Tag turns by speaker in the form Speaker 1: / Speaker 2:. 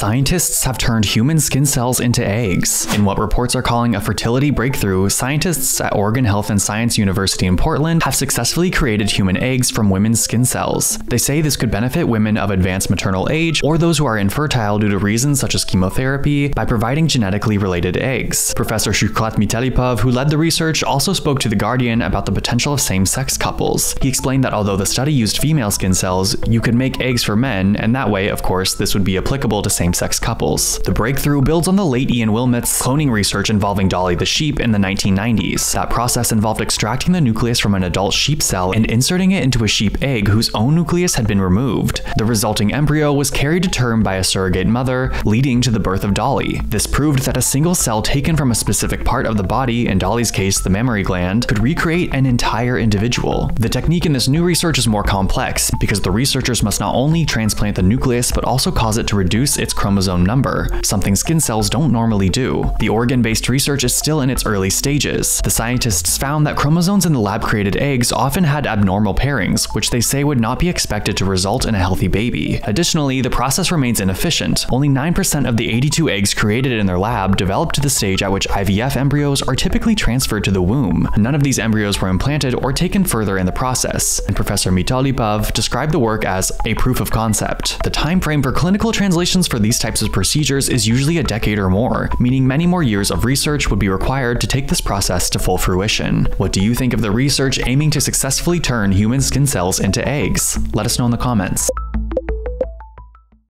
Speaker 1: Scientists have turned human skin cells into eggs. In what reports are calling a fertility breakthrough, scientists at Oregon Health and Science University in Portland have successfully created human eggs from women's skin cells. They say this could benefit women of advanced maternal age or those who are infertile due to reasons such as chemotherapy by providing genetically related eggs. Professor Shoukhrat Mitalipov, who led the research, also spoke to The Guardian about the potential of same-sex couples. He explained that although the study used female skin cells, you could make eggs for men, and that way, of course, this would be applicable to same-sex couples. The breakthrough builds on the late Ian Wilmut's cloning research involving Dolly the sheep in the 1990s. That process involved extracting the nucleus from an adult sheep cell and inserting it into a sheep egg whose own nucleus had been removed. The resulting embryo was carried to term by a surrogate mother, leading to the birth of Dolly. This proved that a single cell taken from a specific part of the body, in Dolly's case the mammary gland, could recreate an entire individual. The technique in this new research is more complex because the researchers must not only transplant the nucleus but also cause it to reduce its chromosome number, something skin cells don't normally do. The Oregon-based research is still in its early stages. The scientists found that chromosomes in the lab-created eggs often had abnormal pairings, which they say would not be expected to result in a healthy baby. Additionally, the process remains inefficient. Only 9% of the 82 eggs created in their lab developed to the stage at which IVF embryos are typically transferred to the womb. None of these embryos were implanted or taken further in the process, and Professor Mitalipov described the work as a proof of concept. The time frame for clinical translations for these types of procedures is usually a decade or more, meaning many more years of research would be required to take this process to full fruition. What do you think of the research aiming to successfully turn human skin cells into eggs? Let us know in the comments.